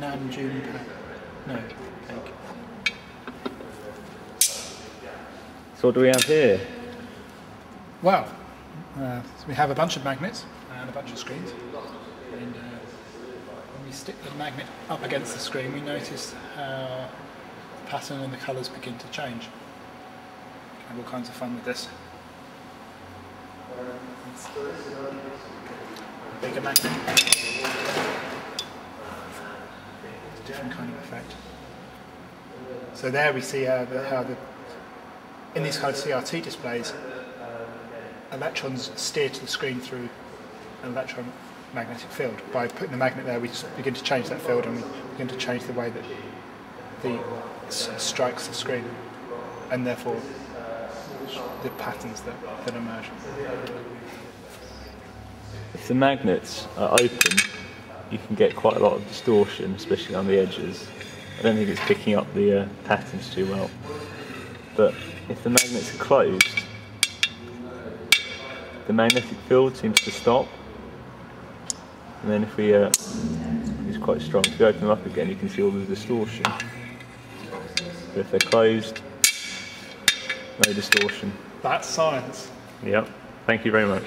Nam June. No. So what do we have here? Well, uh, so we have a bunch of magnets and a bunch of screens. And uh, when we stick the magnet up against the screen, we notice how the pattern and the colours begin to change. Have all kinds of fun with this. Bigger magnet. Different kind of effect. So there we see how the, how the in these kind of CRT displays, electrons steer to the screen through an electromagnetic field. By putting the magnet there, we begin to change that field and we begin to change the way that the strikes the screen, and therefore the patterns that, that emerge. If the magnets are open, you can get quite a lot of distortion, especially on the edges. I don't think it's picking up the uh, patterns too well. But if the magnets are closed, the magnetic field seems to stop. And then if we, uh, it's quite strong. If you open them up again, you can see all the distortion. But if they're closed, no distortion. That's science. Yep. Thank you very much.